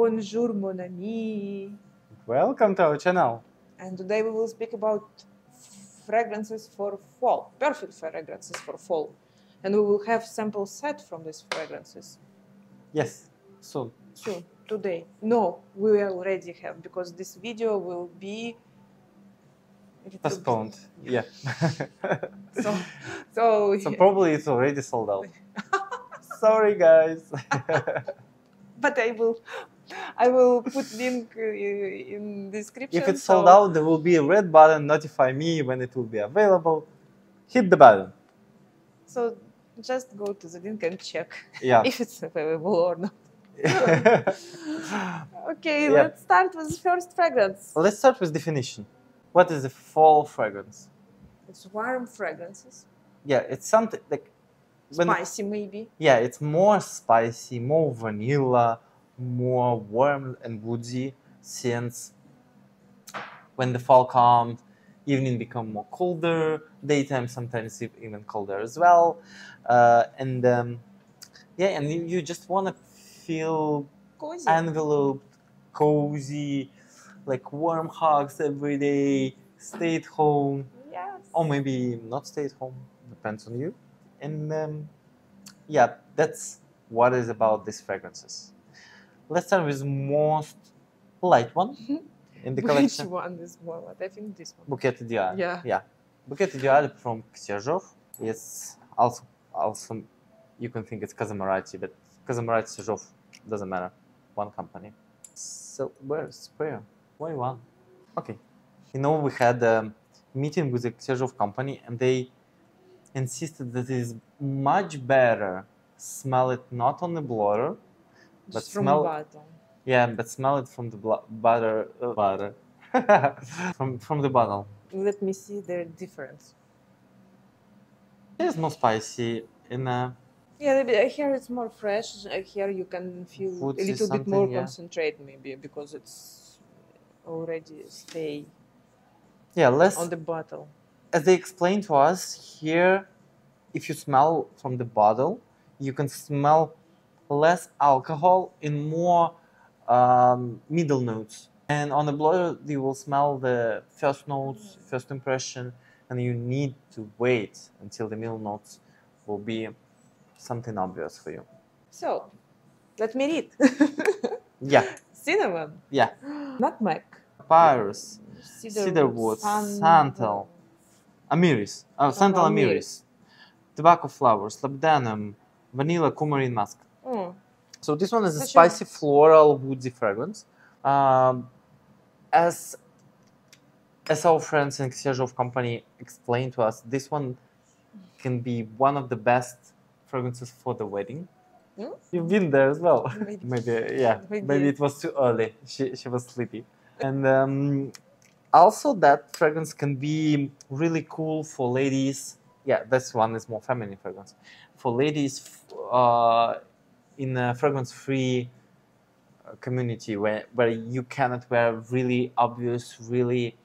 Bonjour, mon ami. Welcome to our channel. And today we will speak about fragrances for fall, perfect fragrances for fall. And we will have sample set from these fragrances Yes, soon. soon, today. No, we already have because this video will be will be- Postponed. Yeah. So, so, so probably it's already sold out. Sorry, guys. but I will, I will put link uh, in description. if it's so- sold out, there will be a red button. Notify me when it will be available. Hit the button. So just go to the link and check Yeah. if it's available or not. Okay, Yeah. let's start with the first fragrance. Let's start with definition. What is a fall fragrance? It's warm fragrances, Yeah, it's something like spicy maybe. yeah, it's more spicy, more vanilla, more warm and woody since when the fall comes, evening become more colder, daytime sometimes even colder as well, uh, and um, yeah, and you, you just want to feel Cozy. enveloped, cozy, like warm hugs every day, stay at home, yes. or maybe not stay at home depends on you and um, yeah that's what is about these fragrances let's start with most light one mm-hmm. in the Which collection. one is more? What I think this one. Bouquet Ideale Yeah. yeah. Bouquet Ideale from Xerjoff it's also also you can think it's Casamorati but Casamorati Xerjoff doesn't matter. One company. So where's where why one? Okay. You know we had a meeting with the Xerjoff company and they insisted that it is much better smell it not on the blotter but Just smell- bottom. yeah but smell it from the butter uh, butter from from the bottle Let me see the difference. It's more spicy in a Yeah, the- here it's more fresh. uh, Here you can feel Food a little bit more yeah. concentrate maybe because it's already stay yeah less on the bottle. as they explained to us here if you smell from the bottle you can smell less alcohol in more um, middle notes. And on the blotter you will smell the first notes first impression and you need to wait until the middle notes will be something obvious for you. So, let me read. yeah. Cinnamon. yeah. Nutmeg. papyrus. Cedarwood. cedarwood. san- santal. Amyris. Oh santal Santal amyris. Tobacco flowers. Labdanum. Vanilla coumarin musk Mm. So this one is a spicy floral woody fragrance. Um, as as our friends in Xerjoff company explained to us, this one can be one of the best fragrances for the wedding. Hmm? You've been there as well. Maybe. maybe yeah, We maybe it was too early. She she was sleepy. And um, also that fragrance can be really cool for ladies. Yeah, this one is more feminine fragrance for ladies uh, in a fragrance-free uh, community where, where you cannot wear really obvious, really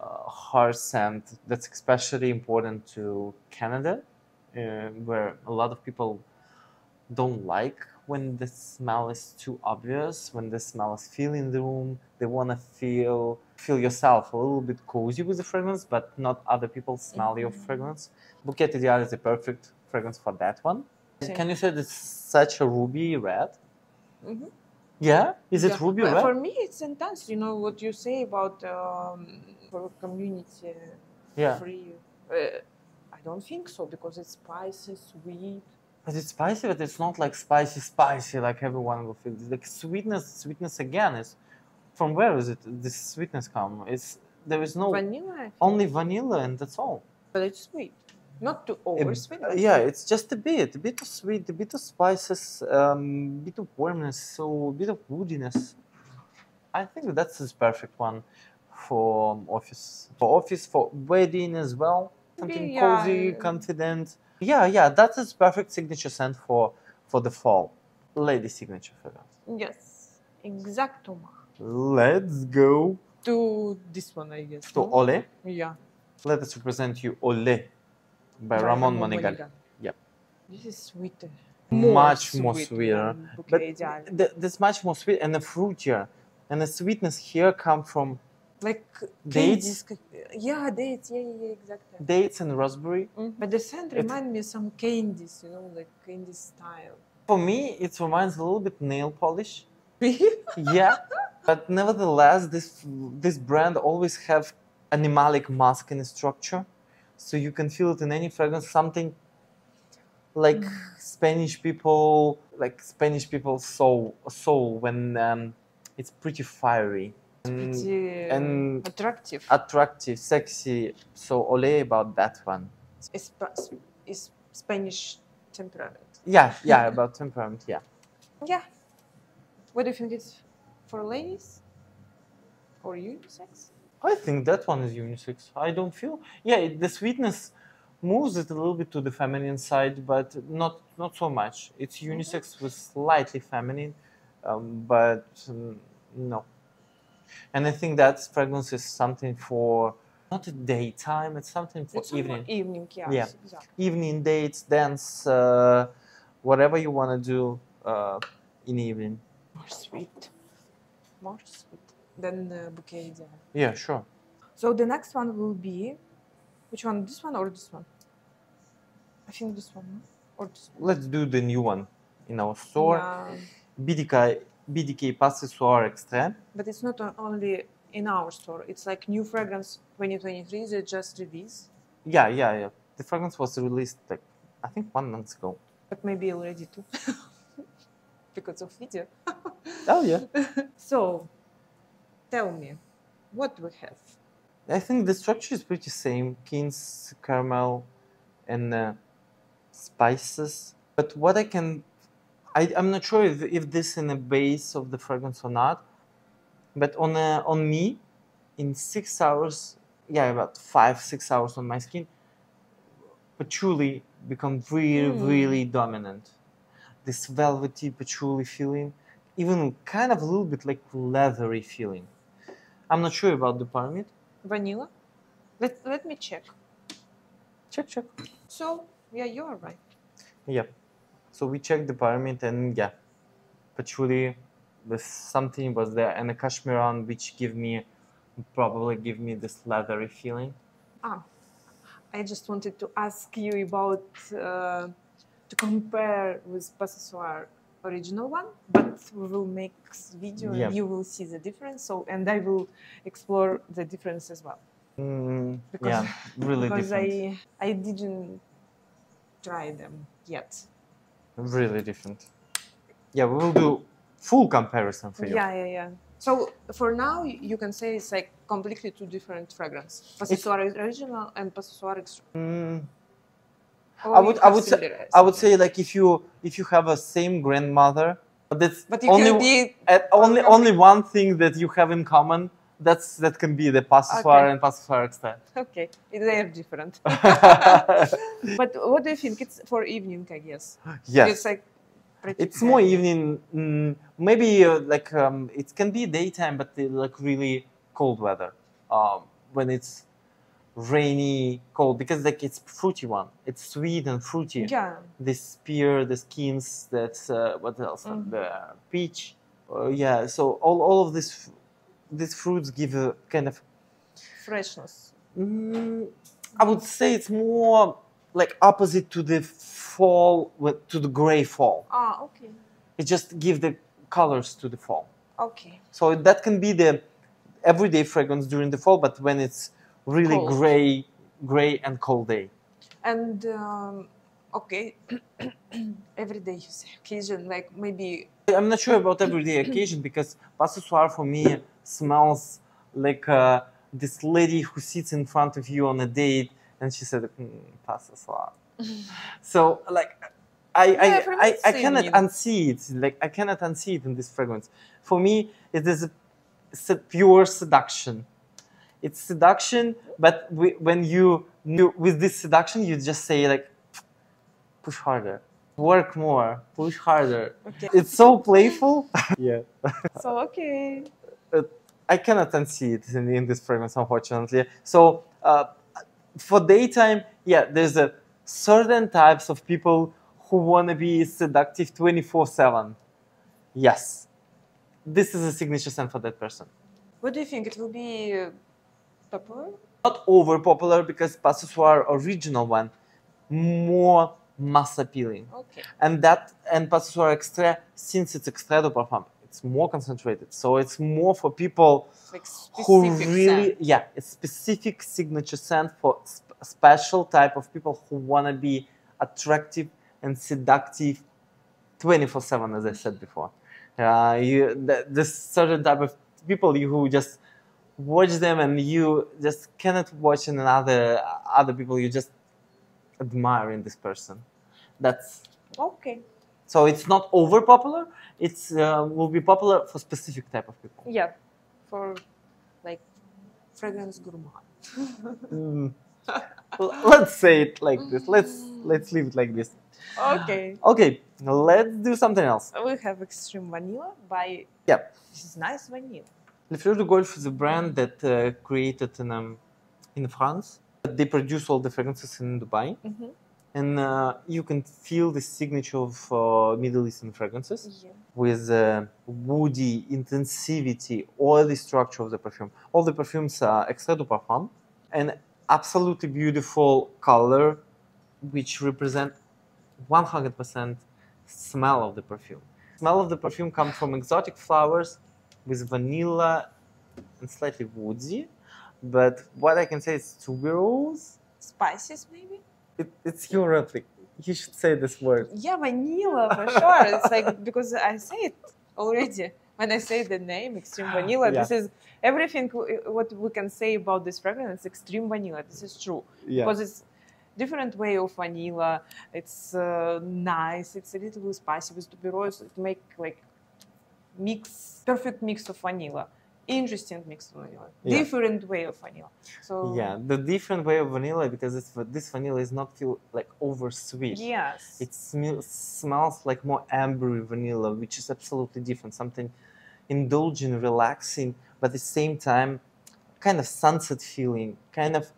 uh, harsh scent. That's especially important to Canada, uh, where a lot of people don't like when the smell is too obvious, when the smell is filling the room. They want to feel feel yourself a little bit cozy with the fragrance, but not other people smell your Mhm. fragrance. Bouquet Ideale is the perfect fragrance for that one. Can you say it's such a ruby red? Mhm. Yeah, is it Yeah. ruby But red? For me, it's intense. You know what you say about um, for community Yeah, free. Uh, I don't think so because it's spicy, sweet. but it's spicy, but it's not like spicy, spicy like everyone will feel. It's like sweetness, sweetness again is. From where is it? This sweetness come? It's there is no Vanilla, only vanilla and that's all. but it's sweet, not too A- over sweet. uh, yeah, it's just a bit, a bit of sweet, a bit of spices, um, bit of warmness, so a bit of woodiness. I think that's the perfect one for office, for office, for wedding as well. Something Yeah, cozy, confident. Yeah, yeah, that is perfect signature scent for for the fall. Lady signature fragrance. Yes, exacto. Let's go To this one, I guess. to no? Ole. Yeah. Let us represent you Ole by By Ramon Ramon Monegal. Monegal. Yep. This is sweet. much more sweeter. But Bouquet Ideal. th- there's much more sweet and the fruitier. And the sweetness here come from like Dates? candies. Yeah, dates. Yeah, yeah, yeah, exactly. dates and raspberry. Mm-hmm. But the scent remind me some candies, you know, like candy style. For me, it reminds a little bit nail polish. yeah, but nevertheless, this this brand always have animalic musk in the structure, so you can feel it in any fragrance. Something like Spanish people, like Spanish people soul soul when um, it's pretty fiery and Pretty and- attractive. attractive, sexy. So ole about that one. It's, it's Spanish temperament. Yeah, yeah, about temperament. Yeah. Yeah. What do you think it's for ladies? Or unisex? I think that one is unisex. I don't feel. Yeah, it, the sweetness moves it a little bit to the feminine side, but not not so much. It's unisex with slightly feminine, um, but um, no. And I think that fragrance is something for not a daytime. It's something for It's evening, Evening, yeah. Yeah. exactly. evening dates, dance, uh, whatever you want to do uh, in evening. More sweet. More sweet than uh, bouquet ideal. Yeah, sure. So the next one will be which one? This one or this one? I think this one, or this one. Let's do the new one in our store. Yeah, BDK BDK Pas Ce Soir Extrait. but it's not only in our store. It's like new fragrance 2023. They just released, Yeah, yeah, yeah. The fragrance was released like I think one month ago. but maybe already too, because of video. Oh yeah. So, tell me, what do we have? I think the structure is pretty same: beans, caramel, and uh, spices. But what I can, I, I'm not sure if, if this in the base of the fragrance or not. But on uh, on me, in six hours, yeah, about five six hours on my skin, patchouli become really Hmm. really dominant. This velvety patchouli feeling, even kind of a little bit like leathery feeling. I'm not sure about the pyramid. Vanilla? Let, let me check. Check check. So, yeah, you are right. Yeah. So we checked the pyramid and yeah, patchouli, there's something was there and a cashmeran which give me probably give me this leathery feeling. Ah, I just wanted to ask you about uh, to compare with Pas Ce Soir original one, but we will make video Yeah. and you will see the difference. So, and I will explore the difference as well Mm, Because- yeah, really because different. I I didn't try them yet. Really different. Yeah, we will do full comparison for you. Yeah, yeah, yeah. So for now, you can say it's like completely two different fragrance: Pas Ce Soir original and Pas Ce Soir extra. Mm, I would I would say I would say like if you if you have a same grandmother, but that's But only at only only one thing that you have in common. That's that can be the Pas Ce Soir Okay. and Pas Ce Soir extent. okay. They are different. but what do you think? It's for evening, I guess. yes. It's like pretty It's more evening. Mm, maybe uh, like um, it can be daytime, but uh, like really cold weather. Um, when it's rainy, cold, because like it's fruity one. It's sweet and fruity. Yeah. The spear, the skins. That's uh, what else? Mhm. The peach. Uh, yeah. So all all of this, these fruits give a kind of. Freshness. Mm, I would say it's more like opposite to the fall, to the gray fall. Ah, okay. It just give the colors to the fall. Okay. So that can be the everyday fragrance during the fall, but when it's really Cold. gray, gray and cold day. And um, okay, every day you say occasion, like maybe I'm not sure about everyday occasion because Pas Ce Soir for me smells like uh, this lady who sits in front of you on a date and she said, mm, Pas Ce Soir. So like I Yeah, I, I, I cannot unsee it. Like I cannot unsee it in this fragrance. For me, it is a, a pure seduction. It's seduction, but we, when you, you with this seduction, you just say like, push harder, work more, push harder. okay. It's so playful. yeah. So okay. I cannot unsee it in, in this fragrance, unfortunately. So uh, for daytime, yeah, there's a certain types of people who want to be seductive 24 7. Yes. This is a signature scent for that person. What do you think? It will be uh, popular? Not over popular because Pas Ce Soir original one more mass appealing. Okay. And that and Pas Ce Soir Extra, since it's Extra de parfum, it's more concentrated. So it's more for people Like who really scent. yeah a specific signature scent for sp- special type of people who want to be attractive and seductive 24 7 as i said before uh, you th- this certain type of people you who just watch them and you just cannot watch another other people you just admire in this person that's Okay. so it's not over popular it's uh, will be popular for specific type of people Yeah. For like fragrance gourmand. Mm. Let's say it like this. Let's let's leave it like this. Okay. Okay, let's do something else. We have Extreme Vanilla by. Yeah. This is nice vanilla. Les Fleurs du Golfe is a brand that uh, created in um, in France. They produce all the fragrances in Dubai, Mm-hmm. and uh, you can feel the signature of uh, Middle Eastern fragrances Yeah. with uh, woody intensivity, oily structure of the perfume. All the perfumes are extrait de parfum, and absolutely beautiful color, which represent 100% smell of the perfume. Smell of the perfume comes from exotic flowers with vanilla and slightly woody. But what I can say is tuberose. Spices maybe. It, it's your replic. You should say this word. Yeah, vanilla for sure. It's like because I say it already when I say the name Extreme Vanilla. Yeah. This is everything what we can say about this fragrance. Extreme Vanilla. This is true Yeah. because it's different way of vanilla. It's uh, nice. It's a little bit spicy with tuberose. It make like mix perfect mix of vanilla. Interesting mix of vanilla. Yeah. Different way of vanilla. So Yeah, the different way of vanilla because it's, this vanilla is not feel like over sweet. Yes. It sm- smells like more ambery vanilla, which is absolutely different. Something indulgent, relaxing, but at the same time, kind of sunset feeling, kind of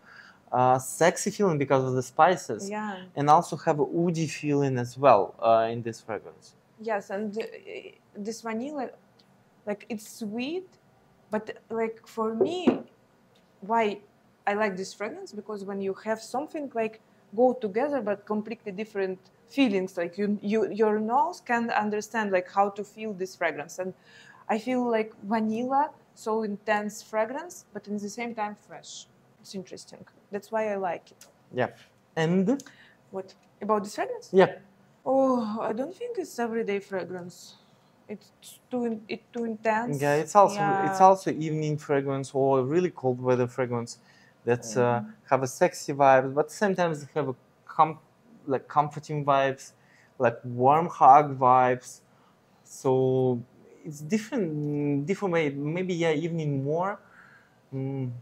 uh, sexy feeling because of the spices, yeah. and also have a woody feeling as well uh, in this fragrance. Yes, and uh, this vanilla, like it's sweet, but like for me, why I like this fragrance because when you have something like go together but completely different feelings, like you, you your nose can understand like how to feel this fragrance, and I feel like vanilla so intense fragrance, but in the same time fresh. It's interesting. That's why I like it. Yeah, and What about this fragrance? yeah, Oh, I don't think it's everyday fragrance. It's too in, it too intense. yeah, it's also it's also evening fragrance or really cold weather fragrance that's uh, have a sexy vibes, but sometimes they have a com- like comforting vibes, like warm hug vibes. So it's different different way. Maybe yeah, evening more. Mm.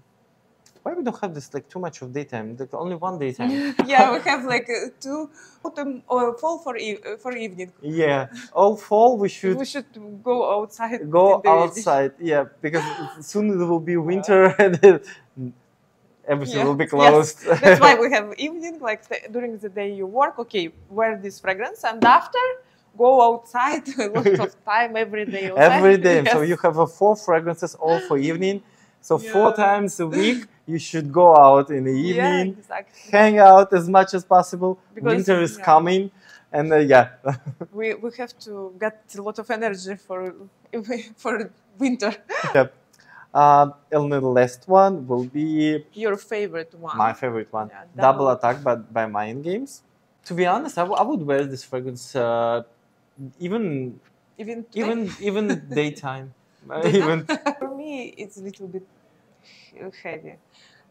Why we don't have this like too much of daytime? Like only one daytime. yeah, we have like uh, two autumn or fall for e- uh, for evening. yeah, all fall we should we should go outside. go outside. Yeah, because soon it will be winter and everything Yeah, will be yes. closed. That's why we have evening. Like the, during the day you work, okay, wear this fragrance, and after go outside a lot of time every day. Outside. every day. So you have uh, four fragrances all for evening. So four times a week you should go out in the Yeah, evening, exactly. hang out as much as possible. Because, Winter is yeah. coming, and uh, yeah, we we have to get a lot of energy for for winter. yep. Uh, and the last one will be Your favorite one? my favorite one, Yeah, Double Double Attack by, by Mind Games. To be honest, I, w- I would wear this fragrance uh, even Even today? even even daytime. Daytime? even for me, it's a little bit heavy.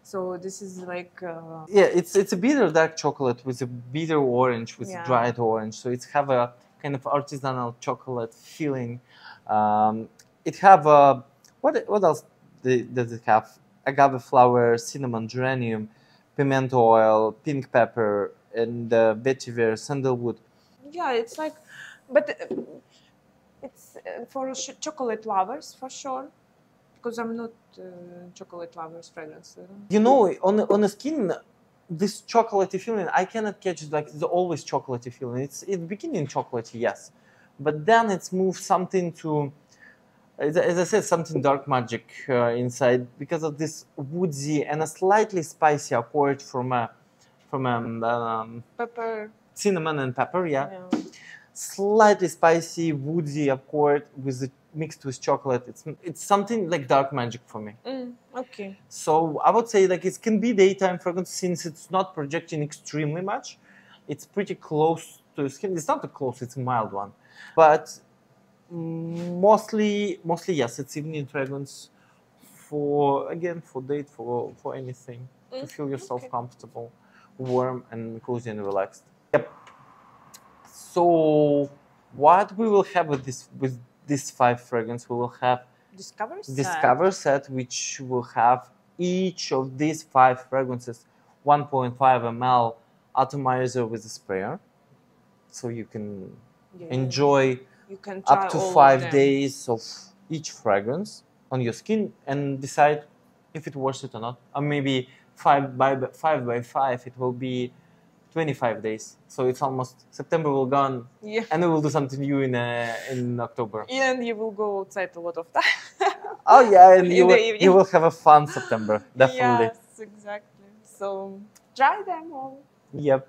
So this is like uh, yeah, it's it's a bitter dark chocolate with a bitter orange with Yeah. dried orange. So it's have a kind of artisanal chocolate feeling. Um, it have a what what else the- does it have? Agave flower, cinnamon, geranium, pimento oil, pink pepper, and uh, vetiver, sandalwood. yeah, it's like, but uh, it's uh, for chocolate lovers for sure. Because I'm not uh, chocolate lovers fragrance. You know, on the- on the skin, this chocolatey feeling. I cannot catch it like the always chocolatey feeling. It's the beginning chocolatey, yes, but then it's moved something to, as, as I said, something dark magic uh, inside because of this woodsy and a slightly spicy accord from a, from um, um, Pepper. cinnamon and pepper. Yeah, Yeah. slightly spicy, woodsy accord with the mixed with chocolate. It's it's something like dark magic for me. Mm, okay. So I would say like it can be daytime fragrance since it's not projecting extremely much. It's pretty close to skin. It's not a close, it's a mild one. But mostly mostly yes, it's evening fragrance for again for date for for anything. to Mm, feel yourself okay. comfortable, warm and cozy and relaxed. Yep. So what we will have with this with these five fragrances, we will have Discover set. discover set which will have each of these five fragrances 1.5 ml atomizer with a sprayer so you can Yeah. enjoy You can up to all of five days of each fragrance on your skin and decide if it worth it or not or maybe five by five by five it will be 25 days so it's almost september will gone Yeah. and we will do something new in uh, in october And you will go outside a lot of time. oh yeah and In you will, evening. you will have a fun september definitely Yes, exactly. So try them all Yep.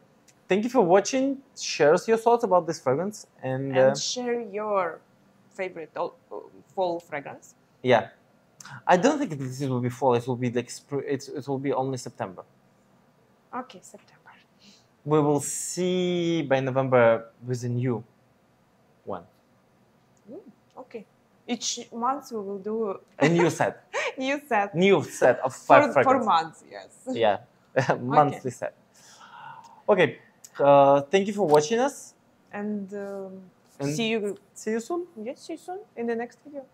Thank you for watching. Share your thoughts about this fragrance, and, and uh, share your favorite uh, fall fragrance. yeah, I don't think this will be fall. It will be like. It will be only September. Okay, September. We will see by November with a new one, Okay. Each month we will do a new set, new set new set of five for, for months. Yes. Yeah, monthly set. Okay. Uh, thank you for watching us. And, um, And- see you. See you soon. Yes, see you soon in the next video.